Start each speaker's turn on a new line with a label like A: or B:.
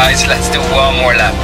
A: guys. Let's do one more lap.